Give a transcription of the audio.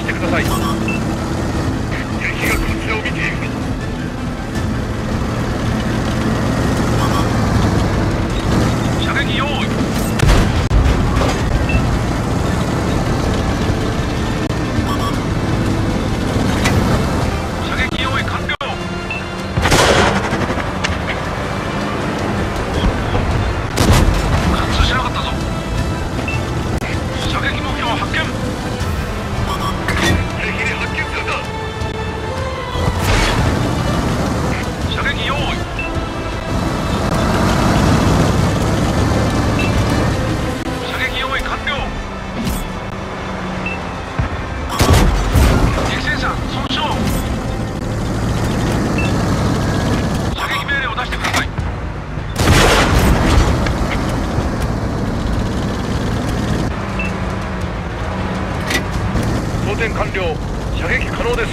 してください。敵がこちらを見ている。射撃用意。装填完了。射撃可能です。